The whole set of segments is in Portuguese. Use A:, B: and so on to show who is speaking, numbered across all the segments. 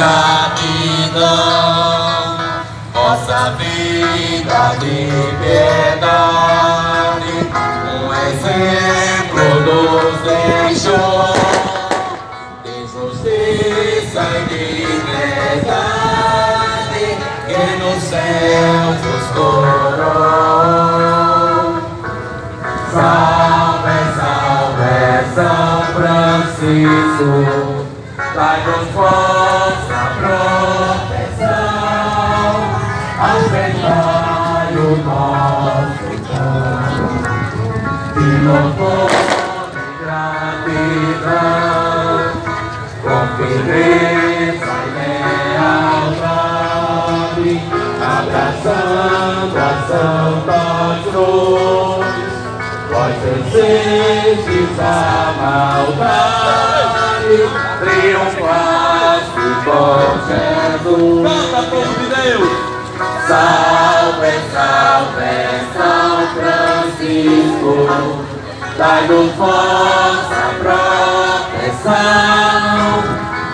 A: gratidão, nossa vida de piedade, um exemplo nos deixou de justiça e de verdade que no céu nos coroou. Salve, salve, São Francisco, dai-nos força, proteção, aceitai o nosso canto, de louvor e gratidão, com firmeza e lealdade, abraçando a Santa Cruz. Vós vencestes a maldade, triunfaste por Jesus.
B: Canta, povo de Deus!
A: Salve, salve, São Francisco, dai-nos vossa proteção,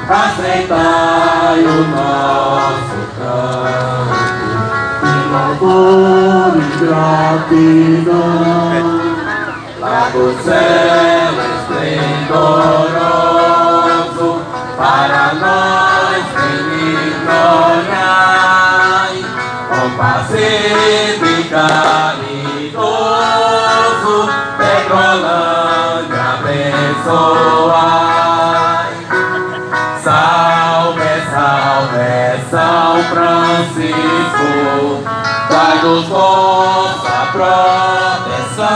A: aceitai o nosso canto, de louvor e gratidão, lá do céu esplendoroso, para nós benignolhai, compassivo e caridoso, Petrolândia abençoai. Salve, salve, São Francisco, dai-nos vossa proteção,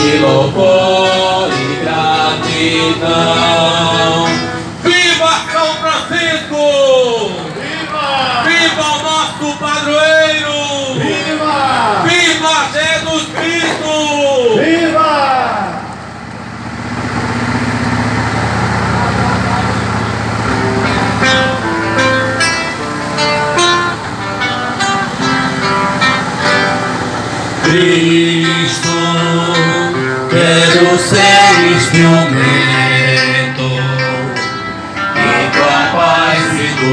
A: de louvor e gratidão.
B: Viva São Francisco!
C: Viva!
B: Viva o nosso padroeiro!
C: Viva!
B: Viva Jesus Cristo!
C: Viva!
A: Cristo, quero ser instrumento. De tua paz e do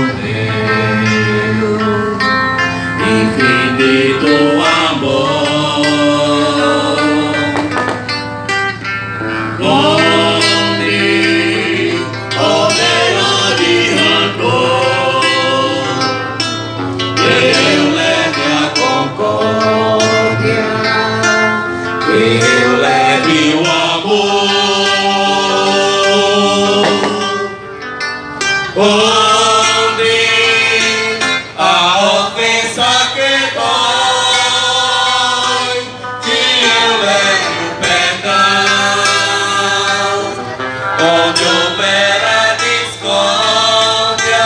A: Onde houver a discórdia,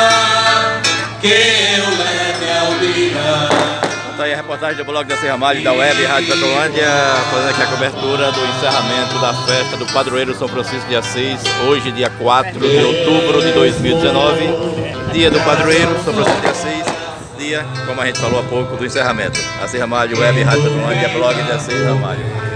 A: que eu leve a união.
D: Tá aí a reportagem do blog da Serra Malha da Web Rádio Petrolândia, fazendo aqui a cobertura do encerramento da festa do padroeiro São Francisco de Assis, hoje, dia 4 de outubro de 2019, dia do padroeiro São Francisco de Assis, dia, como a gente falou há pouco, do encerramento. A Serra Web Rádio Petrolândia, blog da Serra Malha.